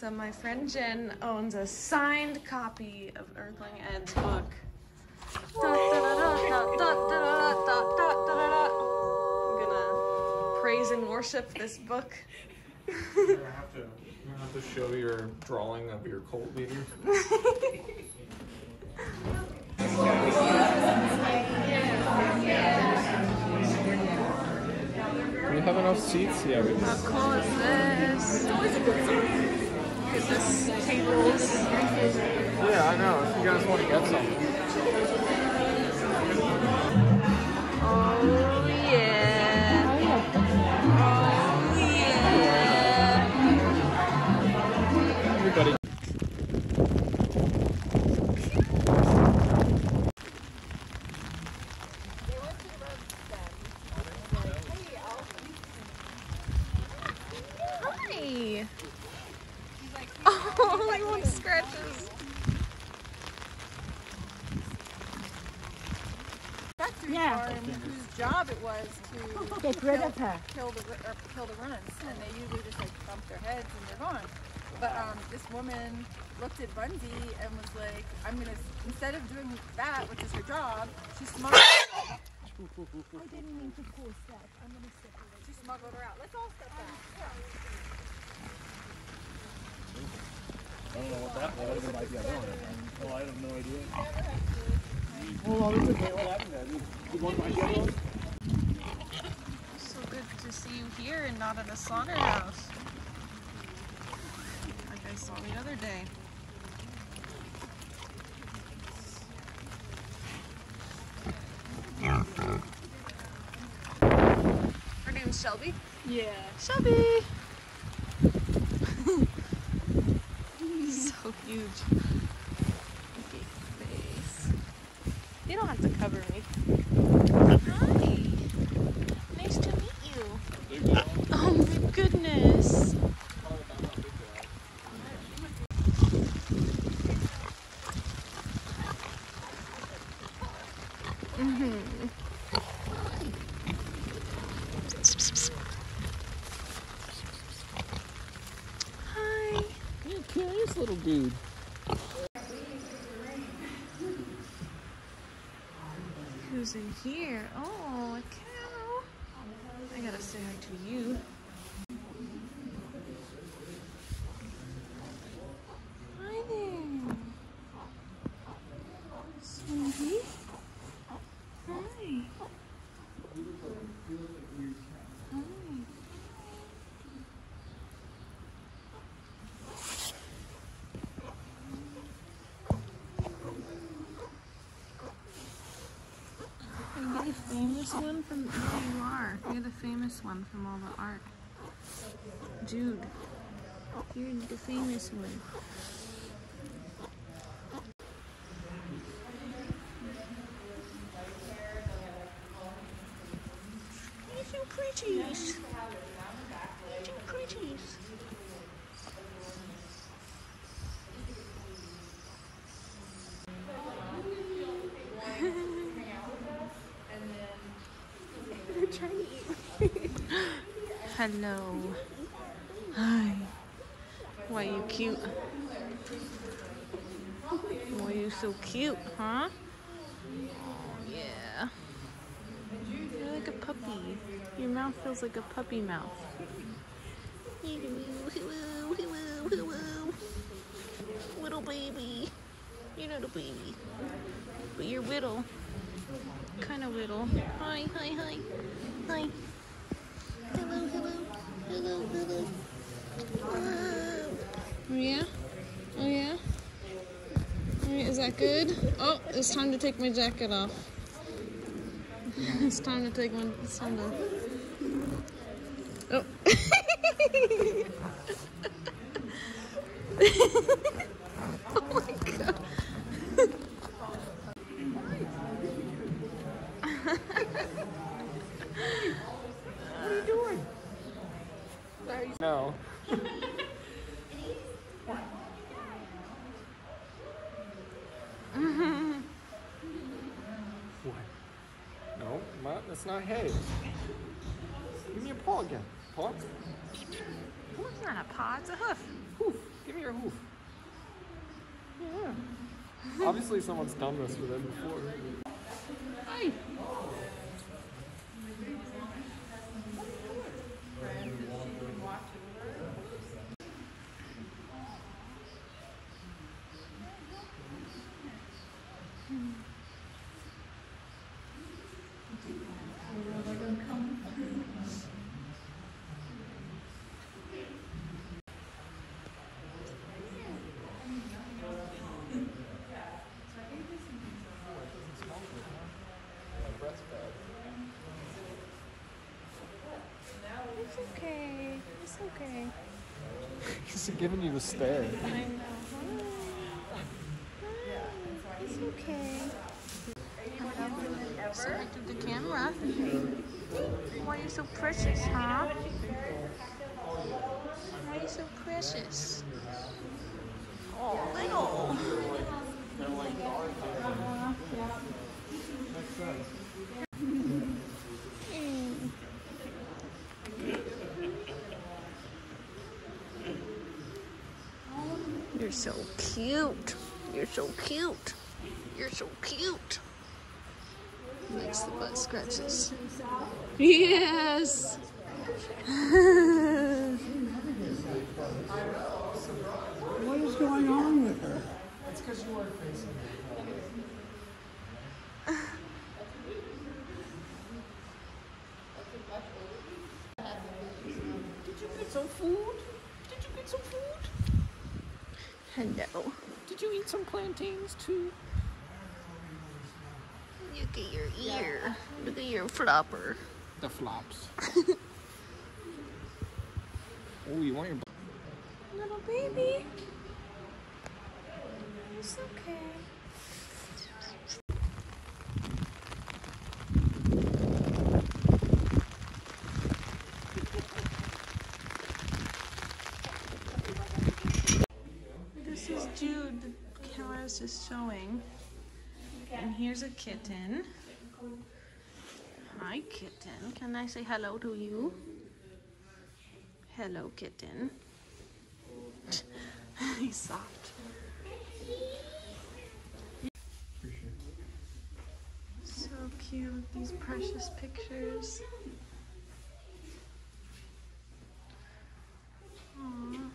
So my friend Jen owns a signed copy of Earthling Ed's book. I'm gonna praise and worship this book. You're gonna have to, show your drawing of your cult leader. we have enough seats here. How cool is this? This tables. Yeah, I know. If you guys want to get some. Oh looked at Bundy and was like, "I'm gonna instead of doing that, which is her job, she smuggled I didn't mean to force that. I'm gonna separate. she smuggled her out. Let's all step back. I don't know what that was. It might be other one. Oh, I have no idea. Oh, Well, it's okay. What happened there? You, you want my other one? So good to see you here and not at a slaughterhouse. Like I saw the other day. Shelby. Yeah. Shelby! so huge. Big face. You don't have to cover indeed. Who's in here? Oh. Famous one from there you are. You're the famous one from all the art. Jude. You're the famous one. You're so. They're trying to eat. Hello. Hi. Why are you cute? Why are you so cute, huh? Oh yeah. You're like a puppy. Your mouth feels like a puppy mouth. Little baby. You're not a baby. But you're little. Kind of little. Hi, hi, hi. Hi. Hello, Oh yeah? Oh yeah? Oh, yeah, Is that good? Oh, it's time to take my jacket off. it's time to take my. It's time to. No. what? No, Ma, that's not hay. Give me a paw again. Paw? It's not a paw, it's a hoof. Hoof. Give me your hoof. Yeah. Obviously, someone's done this with it before. Okay. It's okay. He's giving you the stare. I know. It's okay. Sorry to the camera. Why are you so precious, huh? Why are you so precious? You're so cute. You're so cute. You're so cute. Makes the butt scratches. Yes. What is going on with her? That's because you are facing Did you get some food? Did you get some food? Hello. Did you eat some plantains too? Look at your ear. Look at your flopper. The flops. oh, you want your. Little baby. It's okay. This is Jude, the camera's just showing. And here's a kitten. Hi, kitten. Can I say hello to you? Hello, kitten. He's soft. So cute, these precious pictures. Aww.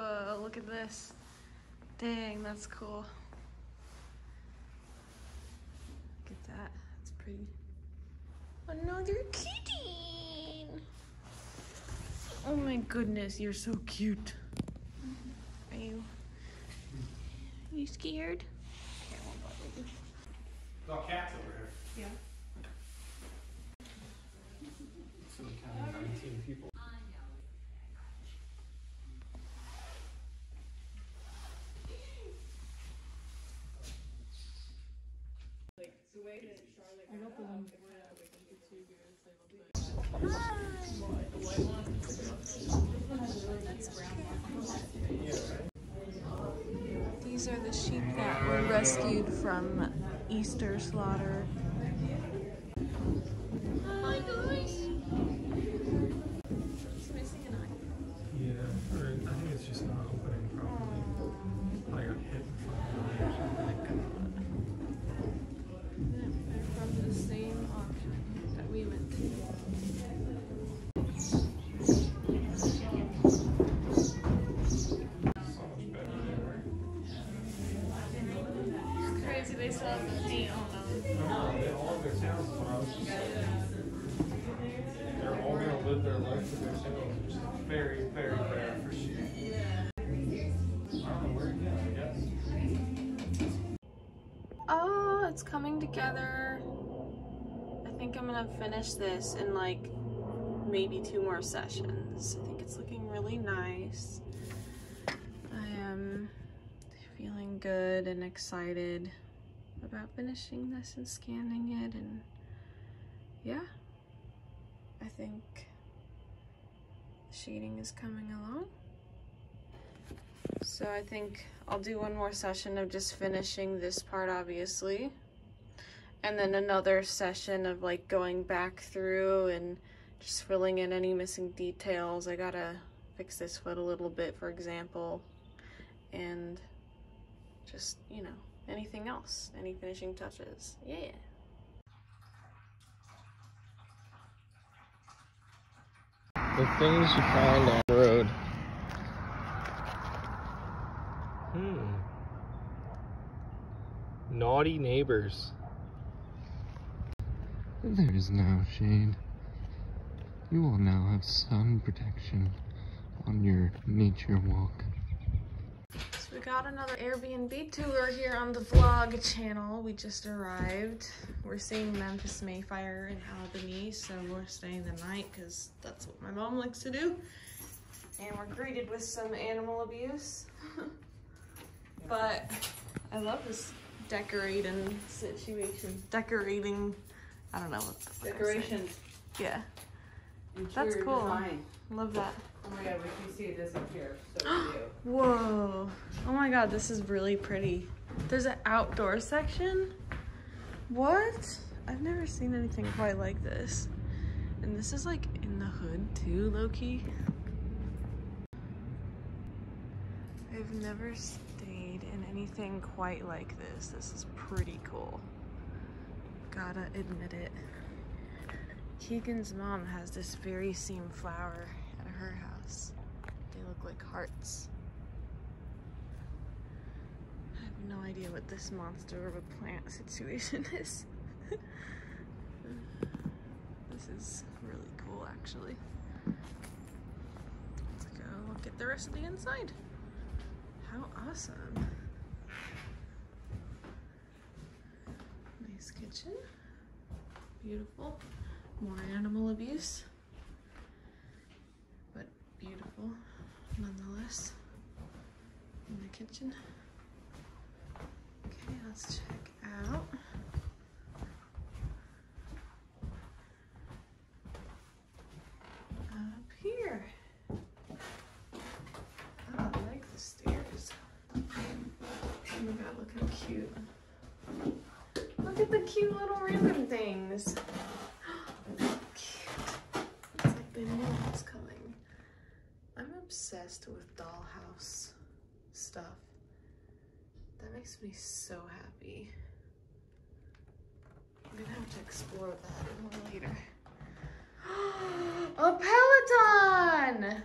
Whoa, look at this. Dang, that's cool. Look at that. That's pretty. Another kitty. Oh my goodness, you're so cute. Are you? Are you scared? Okay, I won't bother you. Got cats over here. Yeah. So we counted 19 people. These are the sheep that were rescued from Easter slaughter. Where it is, I guess. Oh, it's coming together. I think I'm gonna finish this in like maybe two more sessions. I think it's looking really nice. I am feeling good and excited about finishing this and scanning it and yeah, I think the shading is coming along. So I think I'll do one more session of just finishing this part, obviously. And then another session of like going back through and just filling in any missing details. I gotta fix this foot a little bit, for example. And just, you know, anything else, any finishing touches. Yeah. The things you find on the road. Hmm. Naughty neighbors. There is now shade. You will now have sun protection on your nature walk. Got another Airbnb tour here on the vlog channel. We just arrived. We're seeing Memphis May Fire in Albany, so we're staying the night because that's what my mom likes to do. And we're greeted with some animal abuse. but I love this decorating situation. Decorating, I don't know what the fuck I'm. Decorations. Yeah, Interior That's cool. Design. love that. Oh my god, wait till see this up here. So cute. Whoa. Oh my god, this is really pretty. There's an outdoor section? What? I've never seen anything quite like this. And this is like in the hood too, low-key. I've never stayed in anything quite like this. This is pretty cool. Gotta admit it. Keegan's mom has this very same flower her house. They look like hearts. I have no idea what this monster of a plant situation is. this is really cool, actually. Let's go look at the rest of the inside. How awesome. Nice kitchen. Beautiful. More animal abuse beautiful nonetheless in the kitchen. Okay, let's check out. Up here. Oh, I like the stairs. Oh my god, look how cute. Look at the cute little random things. Cute. It's like they knew it was coming. I'm obsessed with dollhouse stuff. That makes me so happy. I'm gonna have to explore that a little later. A Peloton!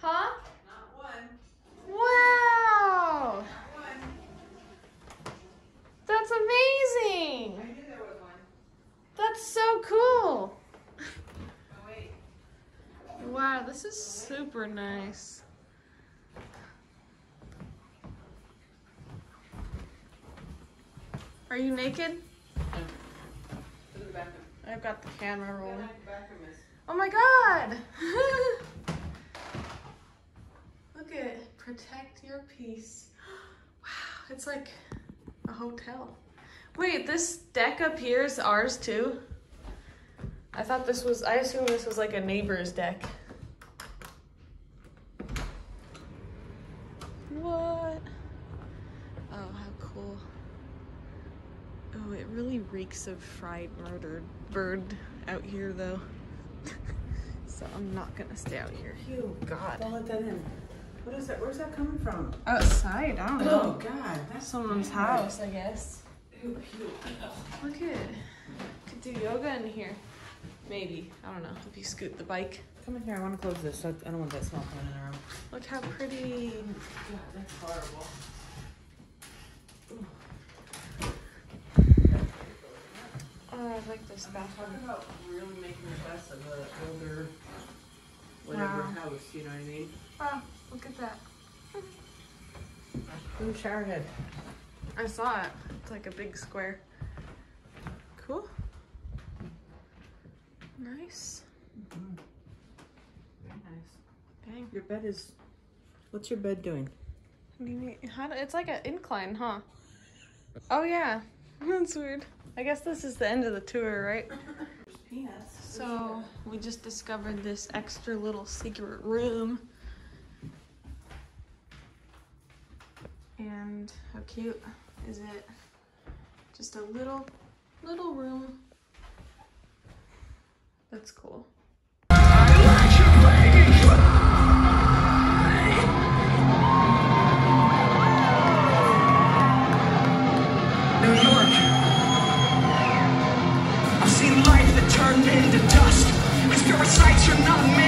Huh? Not one. Wow! One. That's amazing! I knew there was one. That's so cool! Wow, this is super nice. Are you naked? I've got the camera rolling. Oh my god! Look at it. Protect your peace. Wow, it's like a hotel. Wait, this deck up here is ours too? I thought this was, I assume this was like a neighbor's deck. What? Oh, how cool. Oh, it really reeks of fried murdered bird out here though. so I'm not gonna stay out here. Ew. God. Don't let that in. What is that? Where's that coming from? Outside, I don't Oh know. god, that's Someone's bad. house, I guess. Ew, ew. Look at it. Could do yoga in here. Maybe. I don't know. If you scoot the bike. Come in here. I want to close this. I I don't want that smell coming in the room. Look how pretty. God, that's horrible. Oh, I like this Talk bathroom. about really making the best of the older, whatever Wow. house. You know what I mean? Oh, look at that. Ooh, shower head. I saw it. It's like a big square. Cool. Nice. Very nice. Dang. Your bed is. What's your bed doing? What do you mean? How do, it's like an incline, huh? Oh yeah. That's weird. I guess this is the end of the tour, right? So we just discovered this extra little secret room. And how cute is it? Just a little, little room. That's cool. sight, you're not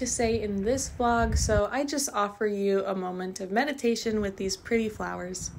to say in this vlog, so I just offer you a moment of meditation with these pretty flowers.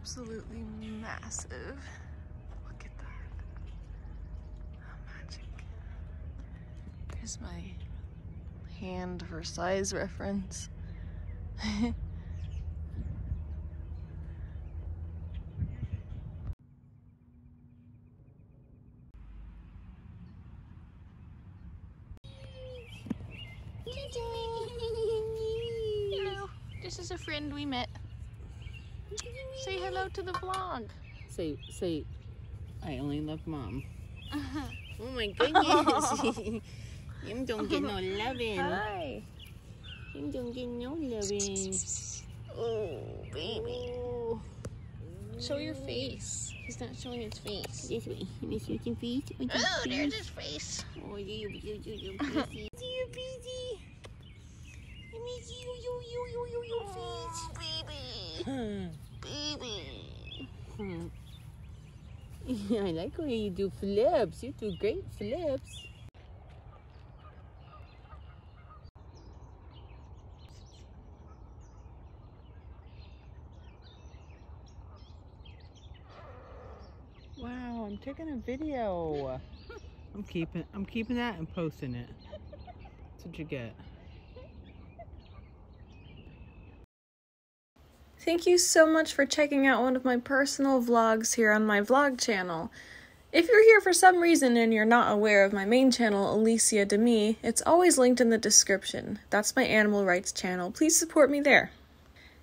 absolutely massive. Look at that. How magic. There's my hand for size reference. Say, say, I only love mom. Uh-huh. oh my goodness. Oh. em don't get no loving. Hi. Em don't get no loving. Oh, baby. Oh. Show your face. He's not showing his face. This way. Let me see your face. Oh, there's his face. Oh, you, you, you, you, busy. you, you, Let you, see you, you, you, you, you, your you, oh, baby. I like when you do flips. You do great flips. Wow, I'm taking a video. I'm keeping I'm keeping that and posting it. That's what you get. Thank you so much for checking out one of my personal vlogs here on my vlog channel. If you're here for some reason and you're not aware of my main channel, Alisia Demi, it's always linked in the description. That's my animal rights channel. Please support me there.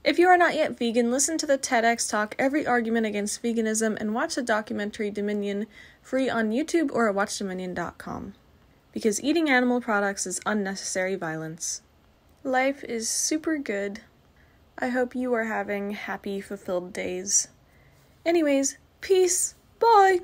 If you are not yet vegan, listen to the TEDx talk Every Argument Against Veganism and watch the documentary Dominion free on YouTube or at watchdominion.com. Because eating animal products is unnecessary violence. Life is super good. I hope you are having happy, fulfilled days. Anyways, peace. Bye.